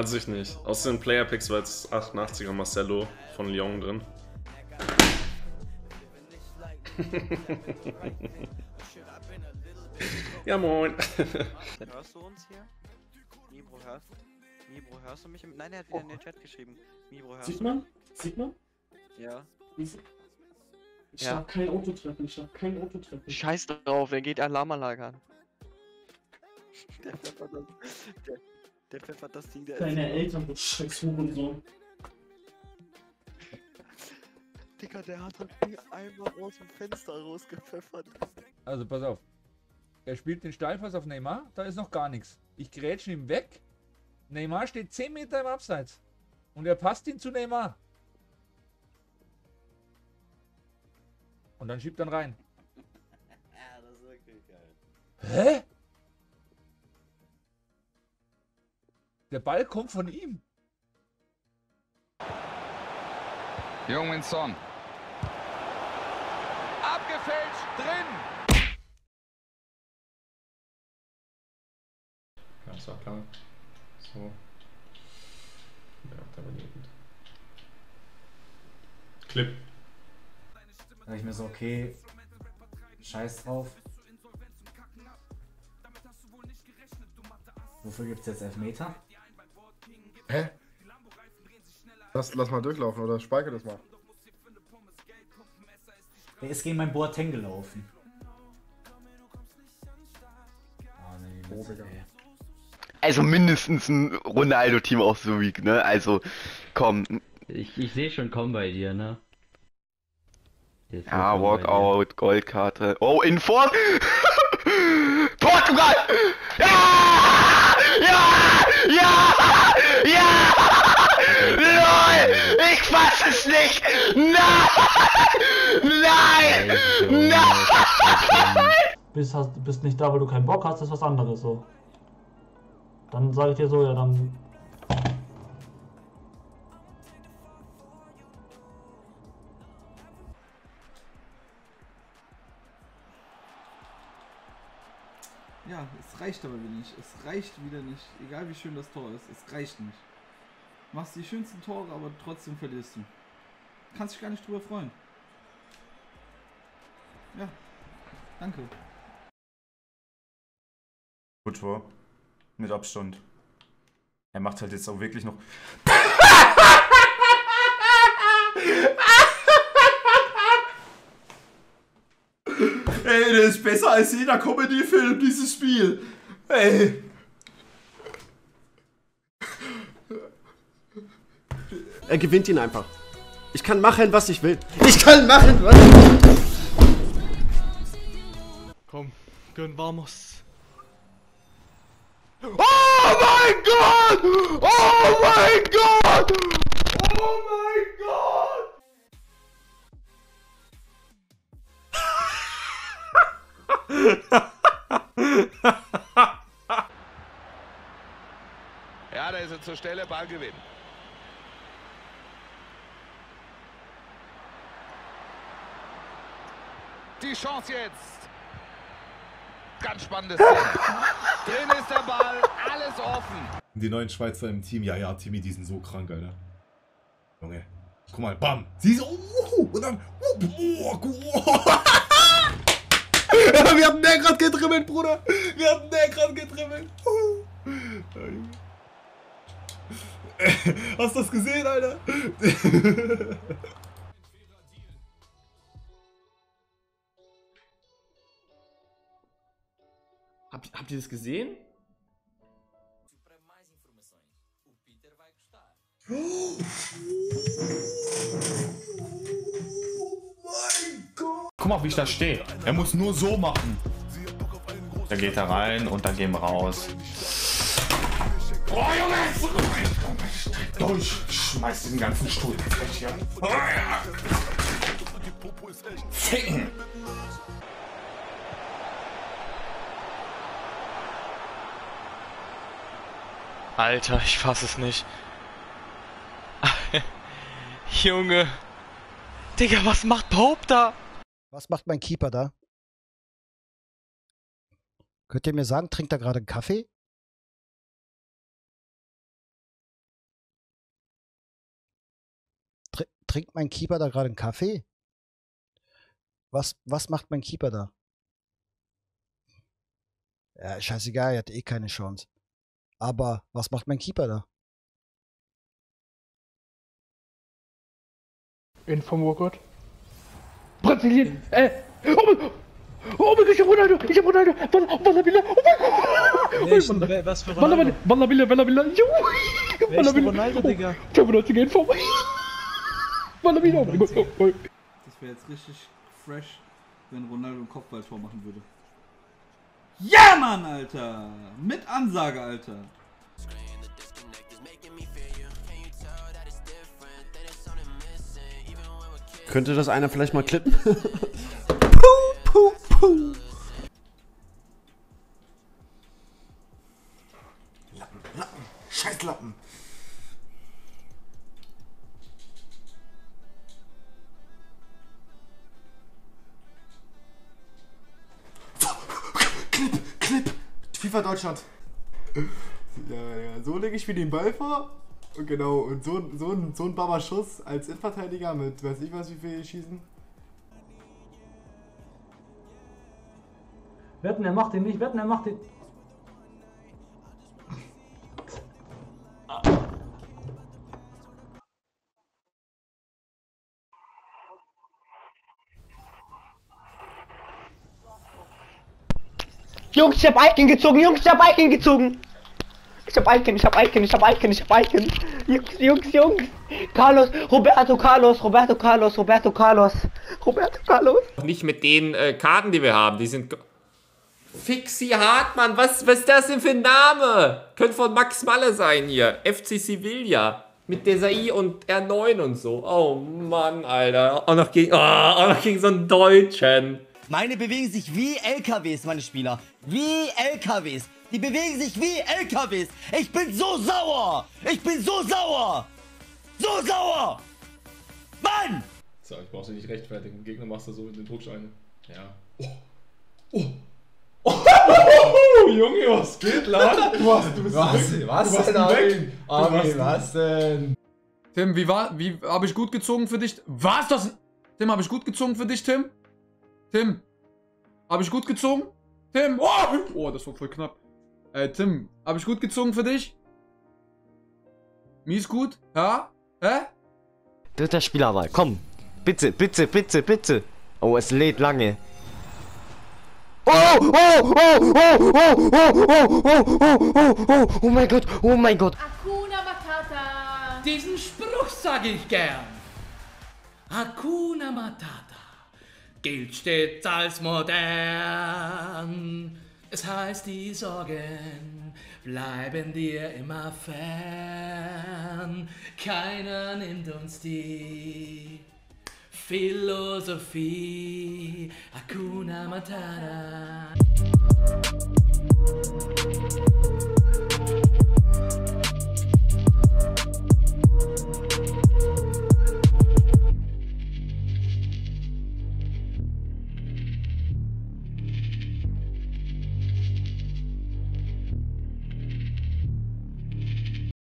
An sich nicht. Aus den Player Picks war jetzt 88er Marcelo von Lyon drin. ja moin. Hörst du uns hier? Mibro, hörst Mibro, hörst du mich? Im Nein, er hat wieder in den Chat geschrieben. Mibro, hörst Sieht du man? Sieht man? Ja. Ich Ja. hab kein Autotreffen, ich hab kein Autotreffen. Scheiß drauf, er geht Alarmanlage an. Der der, der pfeffert das Ding, der Deine Eltern, du scheiß Hurensohn. Digga, der hat halt mir einmal aus dem Fenster rausgepfeffert. Also pass auf. Er spielt den Steilpass auf Neymar, da ist noch gar nichts. Ich grätsche ihn weg. Neymar steht 10 Meter im Abseits. Und er passt ihn zu Neymar. Und dann schiebt dann rein. Ja, das ist wirklich geil. Hä? Der Ball kommt von ihm. Jungmin Son. Abgefälscht, drin! Ja, das war klar. So. Ja, da war gut. Clip. Sag ich mir so, okay, scheiß drauf. Wofür gibt's jetzt Elfmeter? Hä? Lass, lass mal durchlaufen oder speichere das mal. Der ist gegen mein Boateng gelaufen. Ah, nee. Also mindestens ein Ronaldo-Team auch so wie, ne? Also, komm. Ich, ich sehe schon kommen bei dir, ne? Jetzt Ja. Walkout, Goldkarte. Oh, in Form! Portugal! Ja! Ja! Ja! Ja! LOL! Ich fass es nicht! Nein! Nein! Nein! Bist, hast, bist nicht da, weil du keinen Bock hast, ist was anderes so. Dann sage ich dir so, ja, dann. Ja, es reicht aber wieder nicht. Es reicht wieder nicht. Egal wie schön das Tor ist, es reicht nicht. Machst die schönsten Tore, aber trotzdem verlierst du. Kannst dich gar nicht drüber freuen. Ja, danke. Gut war. Mit Abstand. Er macht halt jetzt auch wirklich noch. Ey, das ist besser als jeder Comedy-Film, dieses Spiel. Ey. Er gewinnt ihn einfach. Ich kann machen, was ich will. Ich kann machen, was ich will. Komm, gönn vamos. Oh mein Gott! Oh mein Gott! Oh mein Gott! Ja, da ist er zur Stelle, Ballgewinn. Die Chance jetzt. Ganz spannendes Ding. Drin ist der Ball, alles offen. Die neuen Schweizer im Team, ja, ja, Timmy, die sind so krank, Alter. Junge. Guck mal, bam. Sie so, uh, und dann, uh, uh, uh. Wir haben den gerade getrimmelt, Bruder. Wir haben den gerade getrimmelt. Hast du das gesehen, Alter? Habt, habt ihr das gesehen? Guck mal, wie ich da stehe. Er muss nur so machen. Da geht er rein und dann gehen wir raus. Oh, Junge! Durch! Schmeiß den ganzen Stuhl weg hier. Oh. Ficken! Alter, ich fass es nicht. Junge. Digga, was macht Pope da? Was macht mein Keeper da? Könnt ihr mir sagen, trinkt er gerade einen Kaffee? Tr trinkt mein Keeper da gerade einen Kaffee? Was, was macht mein Keeper da? Ja, scheißegal, er hat eh keine Chance. Aber was macht mein Keeper da? In vom Urgott. Brasilien! Äh! Oh, oh mein Gott, ich hab Ronaldo! Ich hab Ronaldo! Wallabilla! Oh mein Gott! Was für Ronaldo? Wallabilla, Wallabilla! Juhu! Wallabilla! Ronaldo, oh, Digga! 95 in Form! Wallabilla! Das wäre jetzt richtig fresh, wenn Ronaldo ein Kopfball vormachen würde. Ja, Mann, Alter! Mit Ansage, Alter! Könnte das einer vielleicht mal klippen? FIFA Deutschland. Ja, ja, so lege ich mir den Ball vor. Und genau, und so, so, ein, so ein Baba-Schuss als Innenverteidiger mit weiß ich was, wie viel schießen. Wetten, er macht den nicht, wetten, er macht den. Jungs, ich hab Icon gezogen, Jungs, ich hab Icon gezogen. Ich hab Icon, ich hab Icon, ich hab Icon, ich hab Icon. Jungs, Jungs, Jungs. Carlos, Roberto Carlos, Roberto Carlos, Roberto Carlos, Roberto Carlos. Nicht mit den äh, Karten, die wir haben. Die sind. Fixi Hartmann, was, was ist das denn für ein Name? Könnte von Max Malle sein hier. FC Sevilla. Mit Desai und R9 und so. Oh Mann, Alter. Auch noch gegen, oh, auch noch gegen so einen Deutschen. Meine bewegen sich wie LKWs, meine Spieler. Wie LKWs. Die bewegen sich wie LKWs. Ich bin so sauer. Ich bin so sauer. So sauer. Mann! So, ich brauch sie nicht rechtfertigen. Im Gegner machst du so in den Druckscheine. Ja. Oh. Oh. Oh, Junge, was geht, Lad? Du, hast, du bist Was? weg. Was du warst denn, weg. Armin? Armin, was denn? Tim, wie war, wie, habe ich gut gezogen für dich? Was das? Tim, habe ich gut gezogen für dich, Tim? Tim, habe ich gut gezogen? Tim, oh, oh, das war voll knapp. Äh, Tim, habe ich gut gezogen für dich? Mies gut? Ja? Hä? Dritter Spielerwahl, komm. Bitte, bitte, bitte, bitte. Oh, es lädt lange. Oh, oh, oh, oh, oh, oh, oh, oh, oh, oh, oh, oh, oh mein Gott, oh mein Gott. Hakuna Matata. Diesen Spruch sage ich gern. Hakuna Matata gilt stets als modern. Es heißt, die Sorgen bleiben dir immer fern. Keiner nimmt uns die Philosophie. Hakuna Matata.